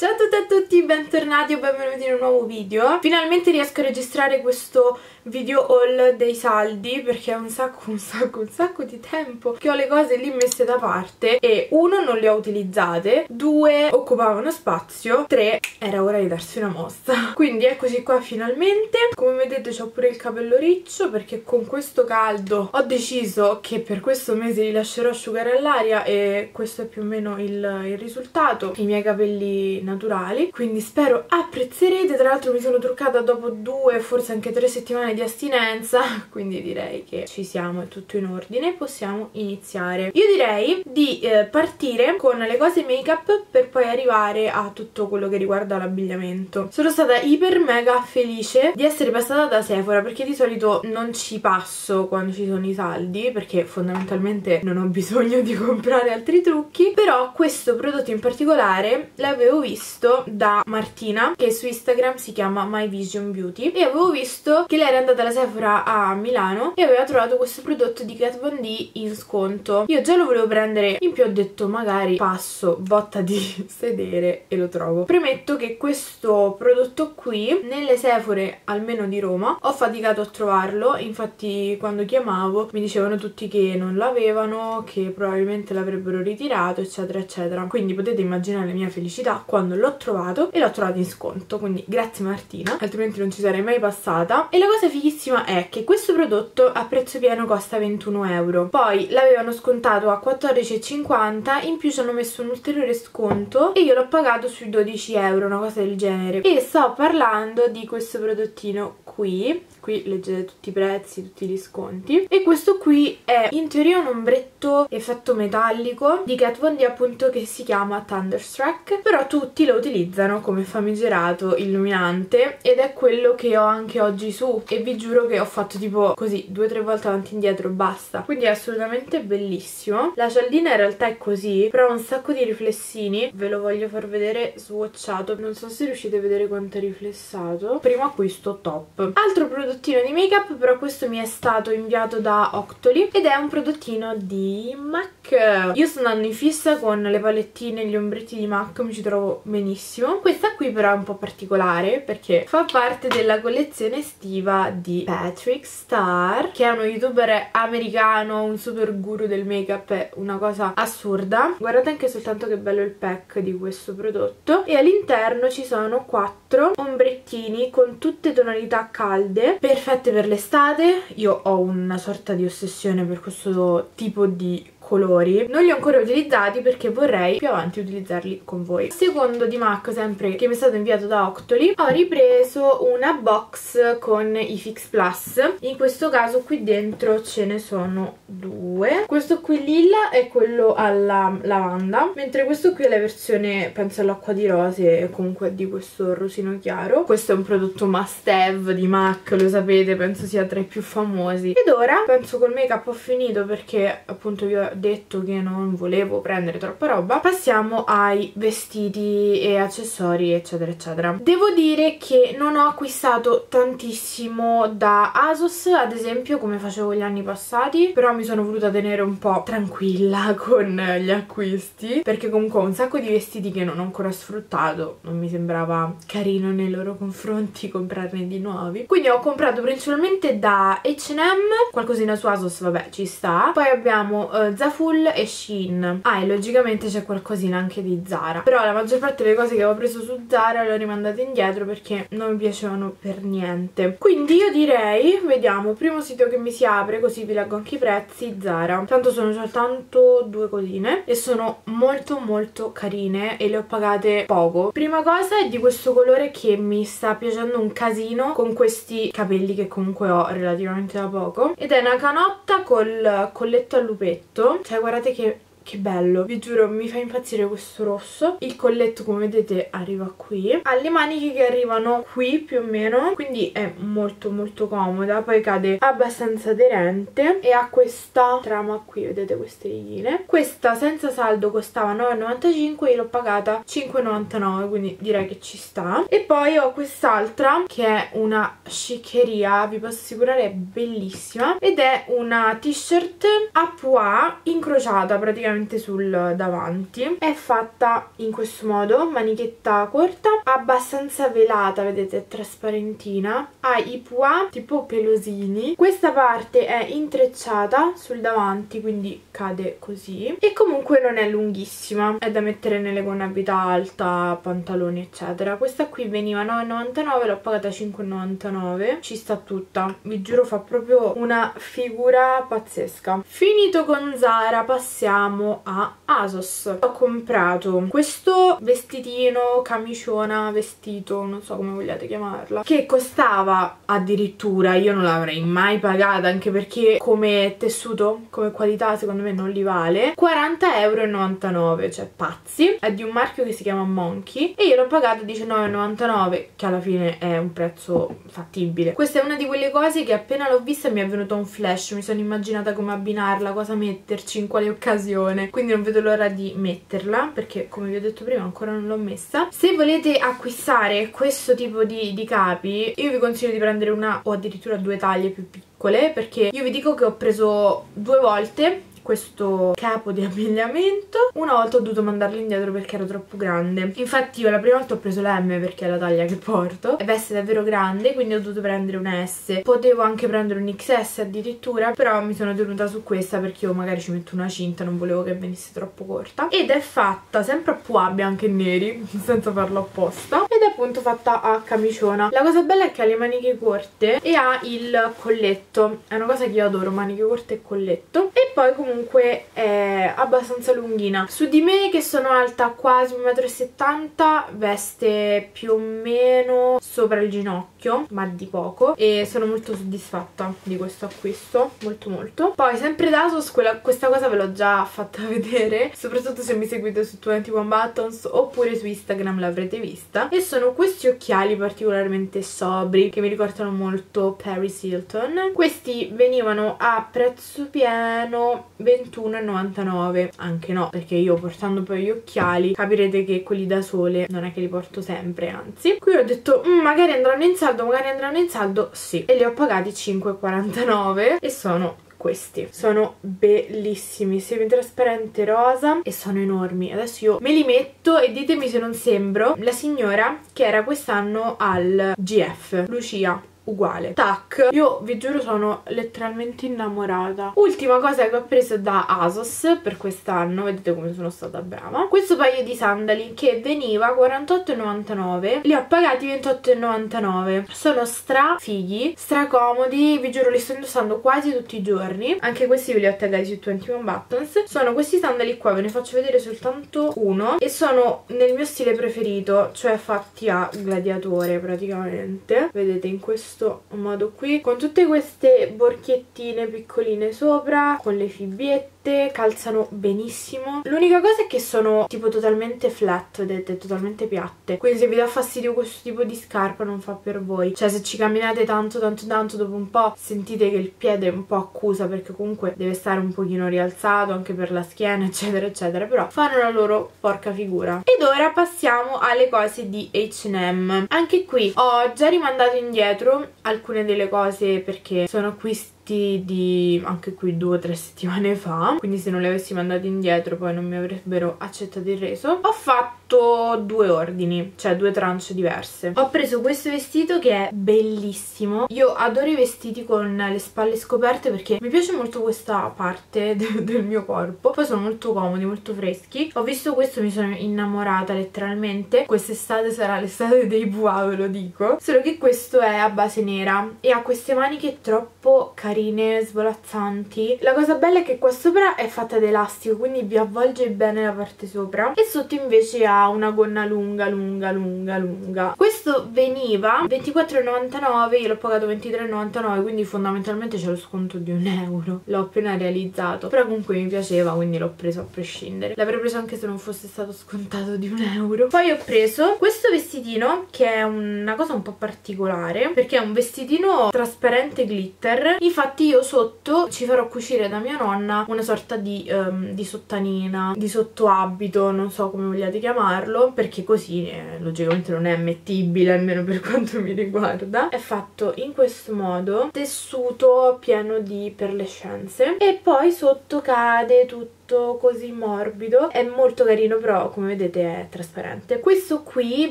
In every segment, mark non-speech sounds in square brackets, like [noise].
Ciao a tutti a tutti, bentornati o benvenuti in un nuovo video. Finalmente riesco a registrare questo video haul dei saldi perché è un sacco, un sacco, un sacco di tempo che ho le cose lì messe da parte e uno, non le ho utilizzate due, occupavano spazio tre, era ora di darsi una mossa. [laughs] Quindi eccoci qua finalmente. Come vedete ho pure il capello riccio perché con questo caldo ho deciso che per questo mese li lascerò asciugare all'aria e questo è più o meno il, il risultato. I miei capelli naturali quindi spero apprezzerete. Tra l'altro mi sono truccata dopo due forse anche tre settimane di astinenza [laughs] quindi direi che ci siamo è tutto in ordine possiamo iniziare. Io direi di eh, partire con le cose make up per poi arrivare a tutto quello che riguarda l'abbigliamento. Sono stata iper mega felice di essere passata da Sephora perché di solito non ci passo quando ci sono i saldi perché fondamentalmente non ho bisogno di [laughs] comprare altri trucchi però questo prodotto in particolare l'avevo visto visto da Martina che su Instagram si chiama My Vision Beauty e avevo visto che lei era andata alla Sephora a Milano e aveva trovato questo prodotto di Kat Von D in sconto. Io già lo volevo prendere in più ho detto magari passo botta di [laughs] sedere e lo trovo. Premetto che questo prodotto qui nelle Sephore almeno di Roma ho faticato a trovarlo. Infatti quando chiamavo mi dicevano tutti che non l'avevano che probabilmente l'avrebbero ritirato eccetera eccetera. Quindi potete immaginare la mia felicità quando quando l'ho trovato e l'ho trovato in sconto quindi grazie Martina altrimenti non ci sarei mai passata. E la cosa fighissima è che questo prodotto a prezzo pieno costa 21 euro. Poi l'avevano scontato a 14,50 in più ci hanno messo un ulteriore sconto e io l'ho pagato sui 12 euro una cosa del genere. E sto parlando di questo prodottino qui qui leggete tutti i prezzi, tutti gli sconti. E questo qui è in teoria un ombretto effetto metallico di Kat Von D appunto che si chiama Thunderstruck però tutti lo utilizzano come famigerato illuminante ed è quello che ho anche oggi su. E vi giuro che ho fatto tipo così due o tre volte avanti e indietro basta. Quindi è assolutamente bellissimo. La cialdina in realtà è così però ha un sacco di riflessini. Ve lo voglio far vedere swatchato. Non so se riuscite a vedere quanto è riflessato. Primo acquisto top. Altro prodottino di make up però questo mi è stato inviato da Octoly ed è un prodottino di MAC. Io sto andando in fissa con le palettine e gli ombretti di MAC mi ci trovo benissimo. Questa qui però è un po' particolare perché fa parte della collezione estiva di Patrick Star che è uno youtuber americano un super guru del make up è una cosa assurda. Guardate anche soltanto che bello il pack di questo prodotto. E all'interno ci sono quattro ombrettini con tutte tonalità calde perfette per l'estate. Io ho una sorta di ossessione per questo tipo di colori. Non li ho ancora utilizzati perché vorrei più avanti utilizzarli con voi. Secondo di MAC sempre che mi è stato inviato da Octoly ho ripreso una box con i Fix Plus. In questo caso qui dentro ce ne sono due. Questo qui lilla è quello alla lavanda mentre questo qui è la versione penso all'acqua di rose comunque di questo rosino chiaro. Questo è un prodotto must have di MAC lo sapete penso sia tra i più famosi. Ed ora penso col make up ho finito perché appunto vi ho detto che non volevo prendere troppa roba passiamo ai vestiti e accessori eccetera eccetera. Devo dire che non ho acquistato tantissimo da ASOS ad esempio come facevo gli anni passati però mi sono voluta tenere un po' tranquilla [laughs] con gli acquisti perché comunque ho un sacco di vestiti che non ho ancora sfruttato non mi sembrava carino nei loro confronti [laughs] comprarne di nuovi. Quindi ho comprato principalmente da H&M qualcosina su ASOS vabbè ci sta. Poi abbiamo uh, Zaful e Shein ah e logicamente c'è qualcosina anche di Zara. Però la maggior parte delle cose che avevo preso su Zara le ho rimandate indietro perché non mi piacevano per niente. Quindi io direi vediamo primo sito che mi si apre così vi leggo anche i prezzi Zara. Tanto sono soltanto due cosine e sono molto molto carine e le ho pagate poco. Prima cosa è di questo colore che mi sta piacendo un casino con questi capelli che comunque ho relativamente da poco. Ed è una canotta col colletto a lupetto cioè guardate che che bello, vi giuro mi fa impazzire questo rosso. Il colletto come vedete arriva qui. Ha le maniche che arrivano qui più o meno quindi è molto molto comoda. Poi cade abbastanza aderente e ha questa trama qui vedete queste righe questa senza saldo costava 9,95 io l'ho pagata 5,99 quindi direi che ci sta. E poi ho quest'altra che è una sciccheria vi posso assicurare è bellissima. Ed è una t-shirt a pois incrociata praticamente direttamente sul davanti. È fatta in questo modo manichetta corta abbastanza velata vedete trasparentina. Ha i pois tipo pelosini. Questa parte è intrecciata sul davanti quindi cade così. E comunque non è lunghissima. È da mettere nelle gonne a alta pantaloni eccetera. Questa qui veniva 9,99 l'ho pagata 5,99 ci sta tutta. Vi giuro fa proprio una figura pazzesca. Finito con Zara passiamo a ASOS. Ho comprato questo vestitino camiciona vestito non so come vogliate chiamarla che costava addirittura io non l'avrei mai pagata anche perché come tessuto come qualità secondo me non li vale 40,99 euro cioè pazzi. È di un marchio che si chiama Monkey e io l'ho pagato 19,99 che alla fine è un prezzo fattibile. Questa è una di quelle cose che appena l'ho vista mi è venuto un flash mi sono immaginata come abbinarla cosa metterci in quale occasione quindi non vedo l'ora di metterla perché come vi ho detto prima ancora non l'ho messa. Se volete acquistare questo tipo di, di capi io vi consiglio di prendere una o addirittura due taglie più piccole perché io vi dico che ho preso due volte questo capo di [laughs] abbigliamento. Una volta ho dovuto mandarlo indietro perché era troppo grande. Infatti io la prima volta ho preso l'M perché è la taglia che porto. E veste davvero grande quindi ho dovuto prendere un S. Potevo anche prendere un XS addirittura però mi sono tenuta su questa perché io magari ci metto una cinta non volevo che venisse troppo corta. Ed è fatta sempre a pois bianchi e neri [laughs] senza farlo apposta. Ed è appunto fatta a camiciona. La cosa bella è che ha le maniche corte e ha il colletto. È una cosa che io adoro maniche corte e colletto. E poi comunque comunque è abbastanza lunghina. Su di me che sono alta quasi 1,70 m veste più o meno sopra il ginocchio ma di poco e sono molto soddisfatta di questo acquisto molto molto. Poi sempre da Asos questa cosa ve l'ho già fatta [laughs] vedere soprattutto se mi seguite su 21 Buttons oppure su Instagram l'avrete vista. E sono questi occhiali particolarmente sobri che mi ricordano molto Paris Hilton. Questi venivano a prezzo pieno 21,99 anche no perché io portando poi gli occhiali capirete che quelli da sole non è che li porto sempre anzi. Qui ho detto mm, magari andranno in saldo magari andranno in saldo. Sì. E li ho pagati 5,49 e sono questi. Sono bellissimi. Semi-trasparente rosa e sono enormi. Adesso io me li metto e ditemi se non sembro. La signora che era quest'anno al GF Lucia uguale. Tac. Io vi giuro sono letteralmente innamorata. Ultima cosa che ho preso da ASOS per quest'anno vedete come sono stata brava. Questo paio di sandali che veniva 48,99 li ho pagati 28,99 sono stra fighi stra comodi vi giuro li sto indossando quasi tutti i giorni. Anche questi ve li ho taggati su 21 Buttons. Sono questi sandali qua ve ne faccio vedere soltanto uno. E sono nel mio stile preferito cioè fatti a gladiatore praticamente. Vedete in questo questo modo qui con tutte queste borchiettine piccoline sopra con le fibbiette piatte, calzano benissimo. L'unica cosa è che sono tipo totalmente flat, vedete, totalmente piatte. Quindi se vi dà fastidio questo tipo di scarpa non fa per voi. Cioè se ci camminate tanto tanto tanto dopo un po' sentite che il piede è un po' accusa perché comunque deve stare un pochino rialzato anche per la schiena [laughs] eccetera eccetera. Però fanno la loro porca figura. Ed ora passiamo alle cose di H&M. Anche qui ho già rimandato indietro alcune delle cose perché sono acquisti fatti di anche qui due o tre settimane fa quindi se non li avessi mandati indietro poi non mi avrebbero accettato il reso. Ho fatto due ordini cioè due trance diverse. Ho preso questo vestito che è bellissimo. Io adoro i vestiti con le spalle scoperte perché mi piace molto questa parte [laughs] de del mio corpo. Poi sono molto comodi molto freschi. Ho visto questo mi sono innamorata letteralmente. Quest'estate sarà l'estate dei buà ve lo dico. Solo che questo è a base nera e ha queste maniche troppo carine svolazzanti. La cosa bella è che qua sopra è fatta d'elastico, quindi vi avvolge bene la parte sopra. E sotto invece ha una gonna lunga, lunga, lunga, lunga. Questo veniva 24,99, io l'ho pagato 23,99, quindi fondamentalmente c'è lo sconto di un euro. L'ho appena realizzato, però comunque mi piaceva, quindi l'ho preso a prescindere. L'avrei preso anche se non fosse stato scontato di un euro. Poi ho preso questo vestitino, che è una cosa un po' particolare, perché è un vestitino trasparente glitter. Infatti io sotto ci farò cucire da mia nonna una sorta di, um, di sottanina, di sottoabito, non so come vogliate chiamarlo, perché così eh, logicamente non è mettibile, almeno per [laughs] quanto mi riguarda. È fatto in questo modo, tessuto pieno di perlescenze e poi sotto cade tutto cotto così morbido. È molto carino però come vedete è trasparente. Questo qui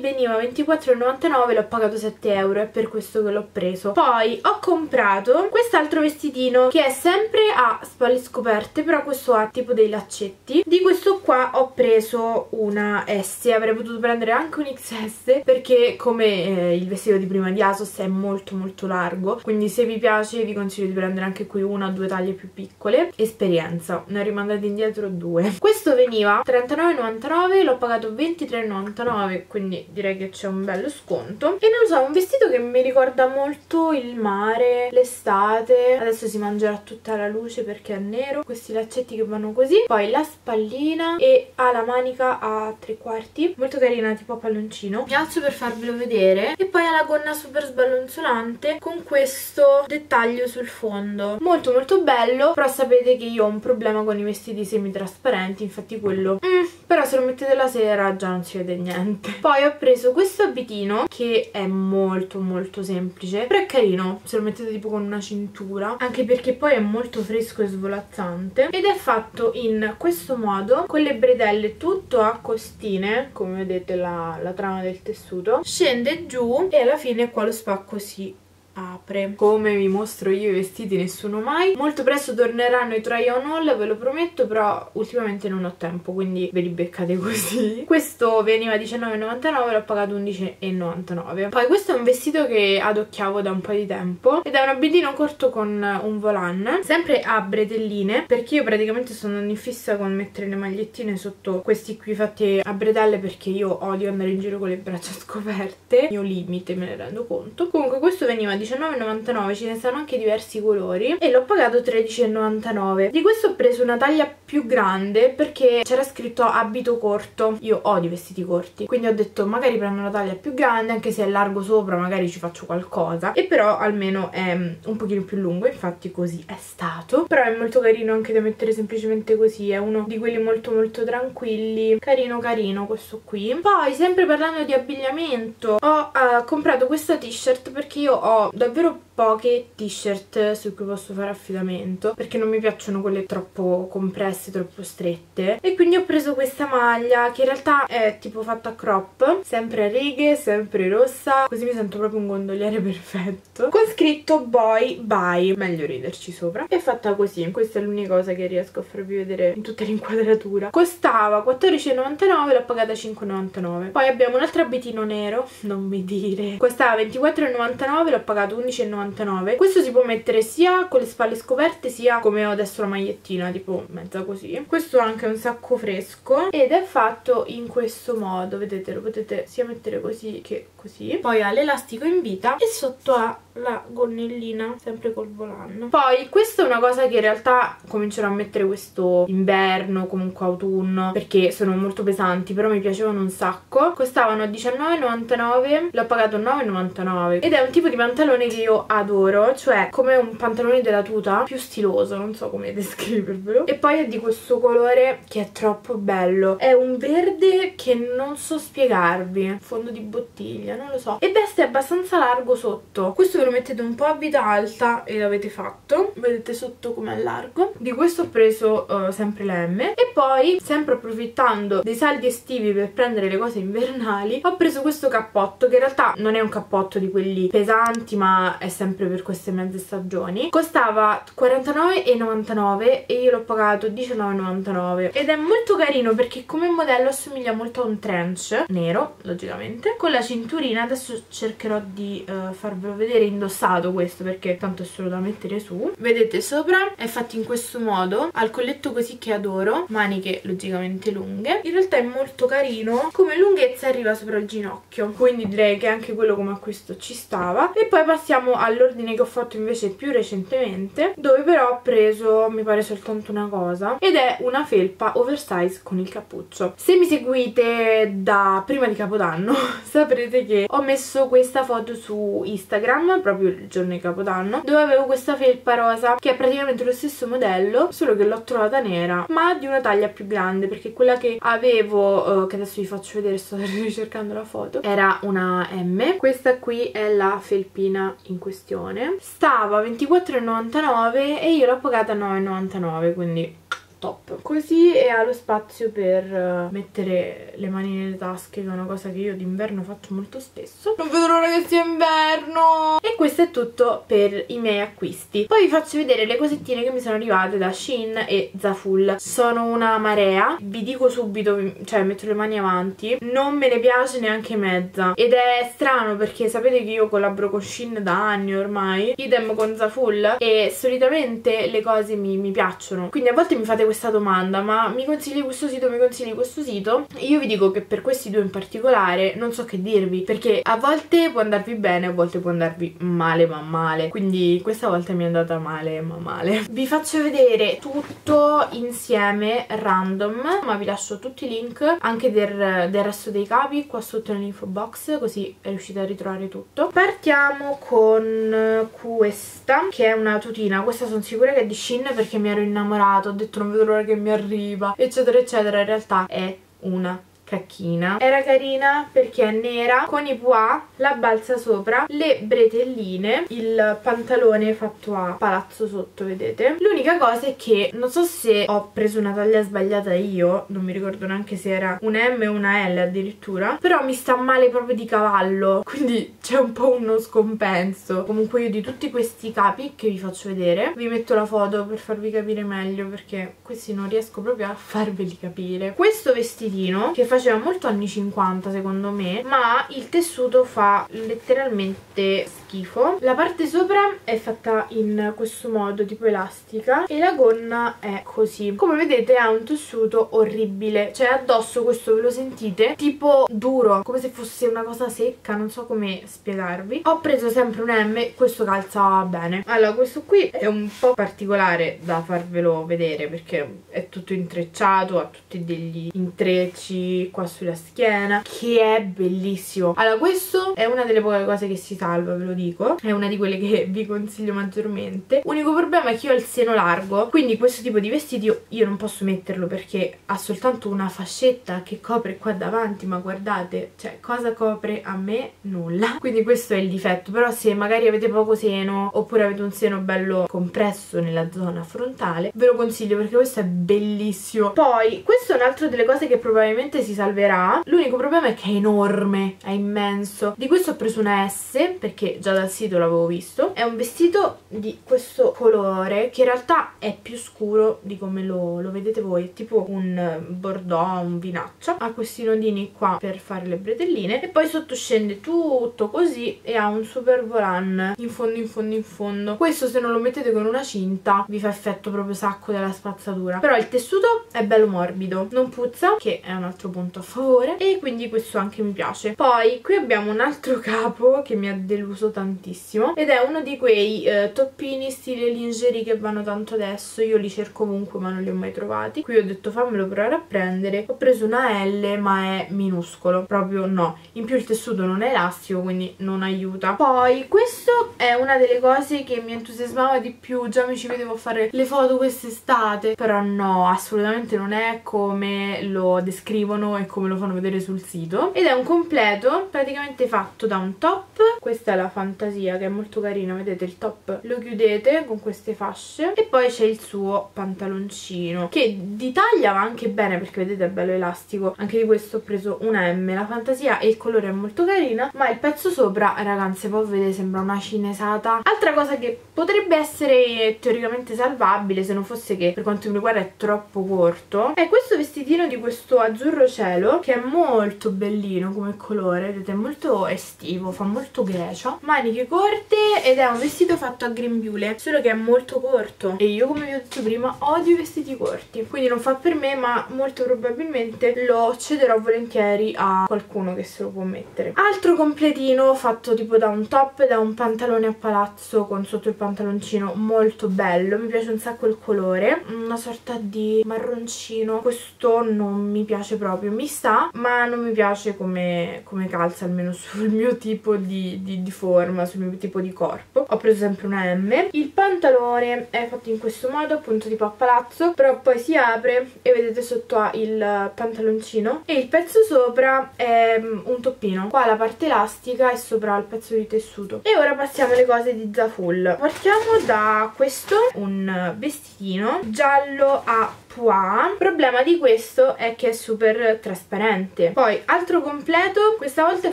veniva 24,99 l'ho pagato 7 euro è per questo che l'ho preso. Poi ho comprato quest'altro vestitino che è sempre a spalle scoperte però questo ha tipo dei laccetti. Di questo qua ho preso una S avrei potuto prendere anche un XS perché come eh, il vestito di prima di Asos è molto molto largo quindi se vi piace vi consiglio di prendere anche qui una o due taglie più piccole. Esperienza ne ho rimandati indietro due. Questo veniva 39,99 l'ho pagato 23,99 quindi direi che c'è un bello sconto. E non lo so un vestito che mi ricorda molto il mare l'estate. Adesso si mangerà tutta la luce perché è nero. Questi laccetti che vanno così. Poi la spallina e ha la manica a tre quarti. Molto carina tipo palloncino. Mi alzo per farvelo vedere. E poi ha la gonna super sballonzolante con questo dettaglio sul fondo. Molto molto bello. Però sapete che io ho un problema con i vestiti semitrasparenti infatti quello mm, però se lo mettete la sera già non si vede niente. [laughs] Poi ho preso questo abitino che è molto molto semplice però è carino se lo mettete tipo con una cintura anche perché poi è molto fresco e svolazzante ed è fatto in questo modo con le bretelle tutto a costine come vedete la, la trama del tessuto scende giù e alla fine qua lo spacco si apre. Come vi mostro io i vestiti nessuno mai. Molto presto torneranno i try on haul ve lo prometto però ultimamente non ho tempo quindi ve li beccate [laughs] così. Questo veniva 19,99 l'ho pagato 11,99 poi questo è un vestito che adocchiavo da un po' di tempo ed è un abitino corto con un volan sempre a bretelline perché io praticamente sono in fissa con mettere le magliettine sotto questi qui fatti a bretelle perché io odio andare in giro con le braccia scoperte. Mio limite me ne rendo conto. Comunque questo veniva 19,99 ce ne sono anche diversi colori e l'ho pagato 13,99 di questo ho preso una taglia più grande perché c'era scritto abito corto. Io odio i vestiti corti quindi ho detto magari prendo una taglia più grande anche se è largo sopra magari ci faccio qualcosa. E però almeno è un pochino più lungo infatti così è stato. Però è molto carino anche da mettere semplicemente così è uno di quelli molto molto tranquilli. Carino carino questo qui. Poi sempre parlando di abbigliamento ho uh, comprato questa t-shirt perché io ho davvero poche t-shirt su cui posso fare affidamento perché non mi piacciono quelle troppo compresse, troppo strette. E quindi ho preso questa maglia che in realtà è tipo fatta a crop sempre a righe, sempre rossa così mi sento proprio un gondoliere [laughs] perfetto. Con scritto boy bye meglio riderci sopra. È fatta così questa è l'unica cosa che riesco a farvi vedere in tutta l'inquadratura. Costava 14,99 l'ho pagata 5,99 poi abbiamo un altro abitino nero [laughs] non mi dire. Costava 24,99 l'ho pagato 11,99 1,99 questo si può mettere sia con le spalle scoperte sia come ho adesso la magliettina tipo mezza così. Questo è anche un sacco fresco ed è fatto in questo modo. Vedete lo potete sia mettere così che così. Poi ha l'elastico in vita e sotto ha la gonnellina sempre col volano. Poi questa è una cosa che in realtà comincerò a mettere questo inverno comunque autunno perché sono molto pesanti però mi piacevano un sacco. Costavano 19,99 l'ho pagato 9,99 ed è un tipo di pantalone che io adoro cioè come un pantalone della tuta più stiloso non so come [laughs] descrivervelo. E poi è di questo colore che è troppo bello. È un verde che non so spiegarvi fondo di bottiglia non lo so. E veste abbastanza largo sotto. Questo ve lo mettete un po' a vita alta e l'avete fatto. Vedete sotto com'è largo. Di questo ho preso uh, sempre la M. E poi sempre approfittando dei saldi estivi per prendere le cose invernali ho preso questo cappotto che in realtà non è un cappotto di quelli pesanti ma è sempre per queste mezze stagioni. Costava 49,99 e io l'ho pagato 19,99 ed è molto carino perché come modello assomiglia molto a un trench nero logicamente con la cinturina adesso cercherò di uh, farvelo vedere indossato questo perché tanto è solo da mettere su. Vedete sopra è fatto in questo modo ha il colletto così che adoro maniche logicamente lunghe. In realtà è molto carino come lunghezza arriva sopra il ginocchio quindi direi che anche quello come acquisto ci stava. E poi passiamo all'ordine che ho fatto invece più recentemente dove però ho preso mi pare soltanto una cosa ed è una felpa oversize con il cappuccio. Se mi seguite da prima di capodanno [laughs] saprete che ho messo questa foto su Instagram proprio il giorno di capodanno dove avevo questa felpa rosa che è praticamente lo stesso modello solo che l'ho trovata nera ma di una taglia più grande perché quella che avevo uh, che adesso vi faccio vedere sto [laughs] ricercando la foto era una M. Questa qui è la felpina in questione. Stava a 24,99 e io l'ho pagata a 9,99 quindi top. Così e ha lo spazio per uh, mettere le mani nelle tasche che è una cosa che io d'inverno faccio molto spesso. Non vedo l'ora che sia inverno questo è tutto per i miei acquisti. Poi vi faccio vedere le cosettine che mi sono arrivate da Shein e Zaful. Sono una marea vi dico subito cioè metto le mani avanti. Non me ne piace neanche mezza. Ed è strano perché sapete che io collaboro con Shein da anni ormai idem con Zaful e solitamente le cose mi, mi piacciono. Quindi a volte mi fate questa domanda ma mi consigli questo sito, mi consigli questo sito? io vi dico che per questi due in particolare non so che dirvi perché a volte può andarvi bene a volte può andarvi male ma male. Quindi questa volta mi è andata male ma male. Vi faccio vedere tutto insieme random ma vi lascio tutti i link anche del, del resto dei capi qua sotto nell'info box così riuscite a ritrovare tutto. Partiamo con questa che è una tutina. Questa sono sicura che è di Shein perché mi ero innamorato ho detto non vedo l'ora che mi arriva eccetera eccetera. In realtà è una cacchina. Era carina perché è nera con i pois la balza sopra le bretelline il pantalone fatto a palazzo sotto vedete. L'unica cosa è che non so se ho preso una taglia sbagliata io non mi ricordo neanche se era una M o una L addirittura però mi sta male proprio di cavallo [laughs] quindi c'è un po' uno scompenso. Comunque io di tutti questi capi che vi faccio vedere vi metto la foto per farvi capire meglio perché questi non riesco proprio a farveli capire. Questo vestitino che fa faceva molto anni 50 secondo me ma il tessuto fa letteralmente schifo. La parte sopra è fatta in questo modo tipo elastica e la gonna è così. Come vedete ha un tessuto orribile. Cioè addosso questo ve lo sentite? Tipo duro come se fosse una cosa secca non so come spiegarvi. Ho preso sempre un M questo calza bene. Allora questo qui è un po' particolare da farvelo vedere perché è tutto intrecciato ha tutti degli intrecci qua sulla schiena che è bellissimo. Allora questo è una delle poche cose che si salva ve lo dico. È una di quelle che [laughs] vi consiglio maggiormente. Unico problema è che io ho il seno largo quindi questo tipo di vestiti io, io non posso metterlo perché ha soltanto una fascetta che copre qua davanti ma guardate cioè cosa copre a me? Nulla. Quindi questo è il difetto. Però se magari avete poco seno oppure avete un seno bello compresso nella zona frontale ve lo consiglio perché questo è bellissimo. Poi questo è un altro delle cose che probabilmente si salverà. L'unico problema è che è enorme è immenso. Di questo ho preso una S perché già dal sito l'avevo visto. È un vestito di questo colore che in realtà è più scuro di come lo, lo vedete voi. È tipo un bordeaux, un vinaccia ha questi nodini qua per fare le bretelline. E poi sotto scende tutto così e ha un super volan in fondo in fondo in fondo. Questo se non lo mettete con una cinta vi fa effetto proprio sacco della spazzatura. Però il tessuto è bello morbido. Non puzza che è un altro punto punto a favore e quindi questo anche mi piace. Poi qui abbiamo un altro [laughs] capo che mi ha deluso tantissimo ed è uno di quei eh, toppini stile lingerie che vanno tanto adesso. Io li cerco ovunque ma non li ho mai trovati. Qui ho detto fammelo provare a prendere. Ho preso una L ma è minuscolo. Proprio no. In più il tessuto non è elastico quindi non aiuta. Poi questo è una delle cose che mi entusiasmava di più. Già mi ci vedevo fare le foto quest'estate però no assolutamente non è come lo descrivono e come lo fanno vedere sul sito. Ed è un completo praticamente fatto da un top. Questa è la fantasia che è molto carina vedete il top lo chiudete con queste fasce. E poi c'è il suo pantaloncino che di taglia va anche bene perché vedete è bello elastico. Anche di questo ho preso una M. La fantasia e il colore è molto carina ma il pezzo sopra ragazze poi vedete sembra una cinesata. Altra cosa che potrebbe essere teoricamente salvabile se non fosse che per quanto mi riguarda è troppo corto. È questo vestitino di questo azzurro cielo cielo che è molto bellino come colore vedete è molto estivo fa molto grecia. Maniche corte ed è un vestito fatto a grembiule solo che è molto corto. E io come vi ho detto prima odio i vestiti corti quindi non fa per me ma molto probabilmente lo cederò volentieri a qualcuno che se lo può mettere. Altro completino fatto tipo da un top da un pantalone a palazzo con sotto il pantaloncino molto bello mi piace un sacco il colore una sorta di marroncino. Questo non mi piace proprio mi sta ma non mi piace come, come calza almeno sul mio tipo di, di, di, forma sul mio tipo di corpo. Ho preso sempre una M. Il pantalone è fatto in questo modo appunto tipo a palazzo però poi si apre e vedete sotto ha il pantaloncino. E il pezzo sopra è mm, un toppino. Qua la parte elastica e sopra il pezzo di tessuto. E ora passiamo alle cose di Zaful. Partiamo da questo un vestitino giallo a pois il problema di questo è che è super trasparente. Poi altro completo questa volta è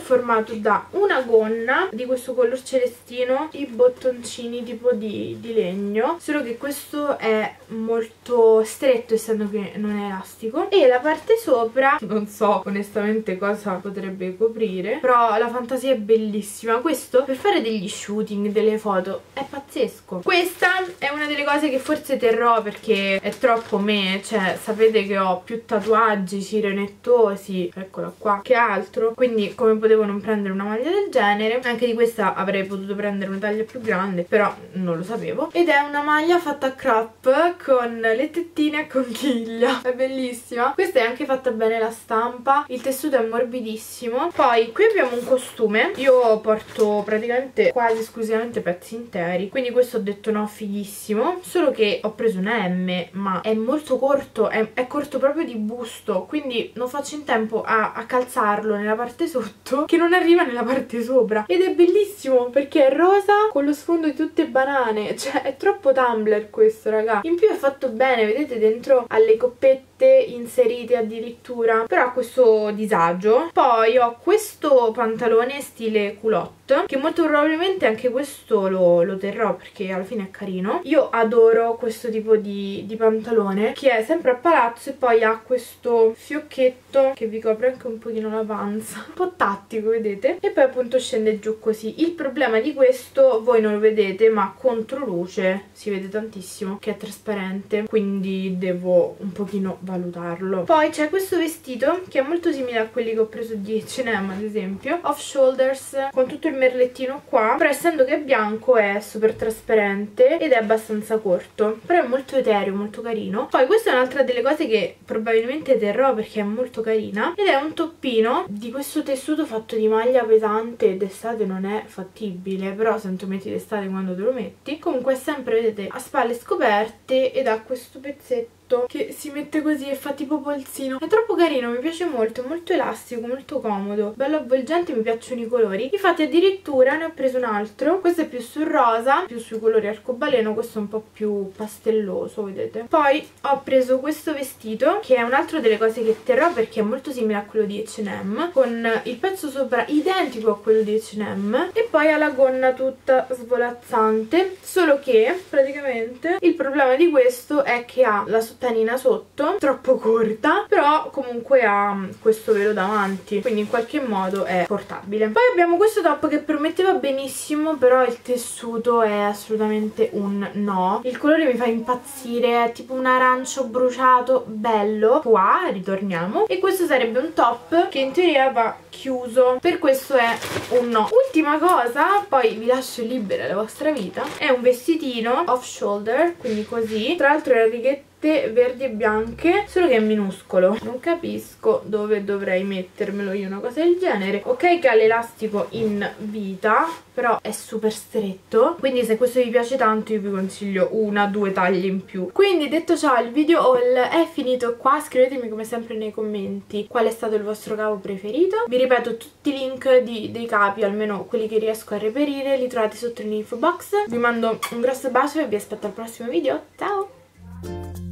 formato da una gonna di questo color celestino i bottoncini tipo di, di legno solo che questo è molto stretto essendo che non è elastico. E la parte sopra non so onestamente cosa potrebbe coprire però la fantasia è bellissima. Questo per fare degli shooting delle foto è pazzesco. Questa è una delle cose che forse terrò perché è troppo me cioè sapete che ho più tatuaggi sirenettosi eccola qua che altro? Quindi come potevo non prendere una maglia del genere anche di questa avrei potuto prendere una taglia più grande però non lo sapevo. Ed è una maglia fatta a crop con le tettine a conchiglia. È bellissima. Questa è anche fatta bene la stampa il tessuto è morbidissimo. Poi qui abbiamo un costume. Io porto praticamente quasi esclusivamente pezzi interi quindi questo ho detto no fighissimo. Solo che ho preso una M ma è molto corto è, è corto proprio di busto quindi non faccio in tempo a, a calzarlo nella parte sotto che non arriva nella parte sopra. Ed è bellissimo perché è rosa con lo sfondo di tutte banane. Cioè è troppo Tumblr questo raga. In più è fatto bene vedete dentro alle coppette inserite addirittura. Però ha questo disagio. Poi ho questo pantalone stile culotte che molto probabilmente anche questo lo, lo, terrò perché alla fine è carino. Io adoro questo tipo di, di pantalone che è sempre a palazzo e poi ha questo fiocchetto che vi copre anche un pochino la panza. Un po' tattico vedete? E poi appunto scende giù così. Il problema di questo voi non lo vedete ma contro luce si vede tantissimo che è trasparente. Quindi devo un pochino valutarlo. Poi c'è questo vestito che è molto simile a quelli che ho preso di H&M ad esempio off shoulders con tutto il merlettino qua però essendo che è bianco è super trasparente ed è abbastanza corto però è molto etereo molto carino. Poi questa è un'altra delle cose che probabilmente terrò perché è molto carina ed è un toppino di questo tessuto fatto di maglia pesante d'estate non è fattibile però se non ti metti d'estate quando te lo metti comunque è sempre vedete a spalle scoperte ed ha questo pezzetto che si mette così e fa tipo polsino. È troppo carino mi piace molto è molto elastico molto comodo. Bello avvolgente mi piacciono i colori. Infatti addirittura ne ho preso un altro questo è più sul rosa più sui colori arcobaleno questo è un po' più pastelloso vedete. Poi ho preso questo vestito che è un altro delle cose che terrò perché è molto simile a quello di H&M con il pezzo sopra identico a quello di H&M e poi ha la gonna tutta svolazzante solo che praticamente il problema di questo è che ha la sottanina sotto troppo corta però comunque ha mm, questo velo davanti quindi in qualche modo è portabile. Poi abbiamo questo top che prometteva benissimo però il tessuto è assolutamente un no. Il colore mi fa impazzire è tipo un arancio bruciato bello. Qua ritorniamo. E questo sarebbe un top che in teoria va chiuso. Per questo è un no. Ultima cosa poi vi lascio libera la vostra vita è un vestitino off shoulder quindi così. Tra l'altro le righette verdi e bianche solo che è minuscolo. Non capisco dove dovrei mettermelo io una cosa del genere. Ok che ha l'elastico in vita però è super stretto quindi se questo vi piace tanto io vi consiglio una due taglie in più. Quindi detto ciò il video haul è finito qua. Scrivetemi come sempre nei commenti qual è stato il vostro capo preferito. Vi ripeto tutti i link di, dei capi almeno quelli che riesco a reperire li trovate sotto nell'info box. Vi mando un grosso bacio e vi aspetto al prossimo video. Ciao